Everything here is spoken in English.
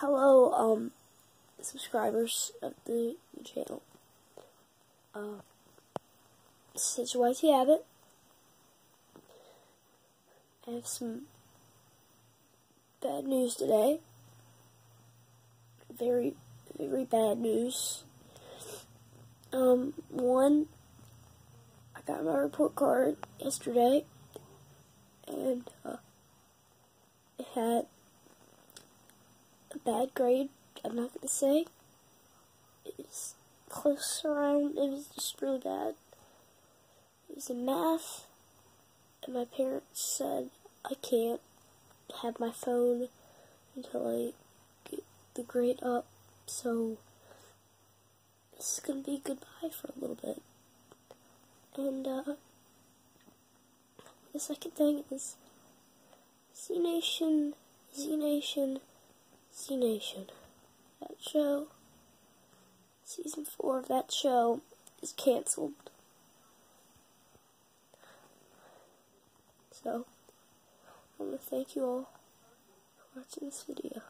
hello, um, subscribers of the, channel. Uh, since YT Abbott, I have some bad news today. Very, very bad news. Um, one, I got my report card yesterday, and, uh, it had bad grade. I'm not gonna say. It's close around. It was just really bad. It was in math, and my parents said I can't have my phone until I get the grade up. So this is gonna be goodbye for a little bit. And uh, the second thing is Z Nation, Z Nation, Z Nation. That show, season four of that show is canceled. So, I want to thank you all for watching this video.